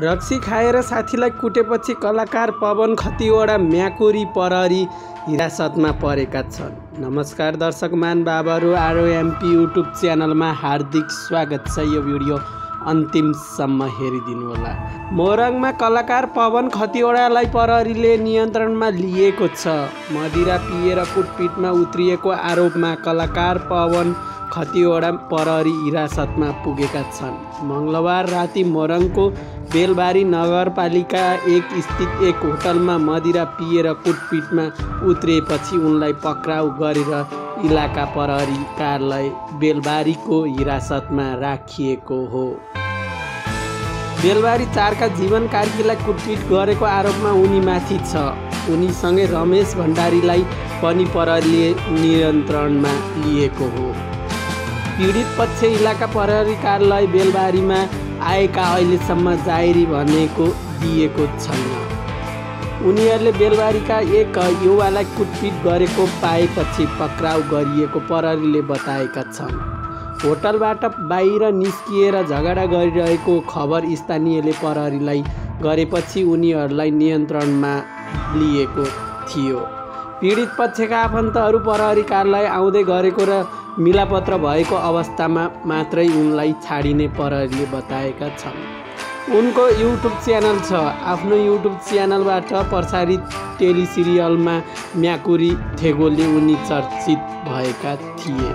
रक्सी खाएर साथीलाई कुटेपछि कलाकार पवन खतिवडा म्याकुरी प्रहरी हिरासतमा परेका छन्। नमस्कार दर्शक महानुभावहरू आरओएमपी युट्युब च्यानलमा हार्दिक स्वागत छ यो भिडियो अन्तिमसम्म हेरिदिनुहोला मोरङमा कलाकार पवन खतिवडालाई प्रहरीले नियन्त्रणमा लिएको छ। मदिरा पिएर कुटपिटमा उत्रिएको आरोपमा कलाकार पवन खतिवडा प्रहरी हिरासतमा पुगेका छन्। मङ्गलबार राति मोरङको बेलबारी नगरपालिका एक स्थित एक होटलमा मदिरा पिएर कुटपिटमा उत्रिएपछि उनलाई पक्राउ गरेर इलाका प्रहरी कार्यालय बेलबारीको हिरासतमा राखिएको हो। बेलबारी चारका जीवन कार्कीलाई कुटपिट गरेको आरोपमा उनीमाथि छ। उनीसँगै रमेश भण्डारीलाई पनि प्रहरीले नियन्त्रणमा लिएको हो। पीडित पक्ष इलाका प्रहरी कार्यालय बेलबारीमा आएका अहिलेसम्म जाहेरी भनेको दिएको छैन। उनीहरूले बेलबारीका एक युवालाई कुटपिट गरेको पाएपछि पक्राउ गरिएको प्रहरीले बताएका छन्। होटलबाट बाहिर निस्किएर झगडा गरिरहेको खबर स्थानीयले प्रहरीलाई गरेपछि उनीहरूलाई नियन्त्रणमा लिएको थियो। पीडित पक्षका आफन्तहरू प्रहरी कार्यालय आउँदै गरेको र मिलापत्र भएको अवस्थामा मात्रै उनलाई छाडिने प्रहरीले बताएका छन्। उनको युट्युब च्यानल छ। आफ्नो युट्युब च्यानलबाट प्रसारित टेलिसिरियलमा म्याकुरी थेगोले उनी चर्चित भएका थिए।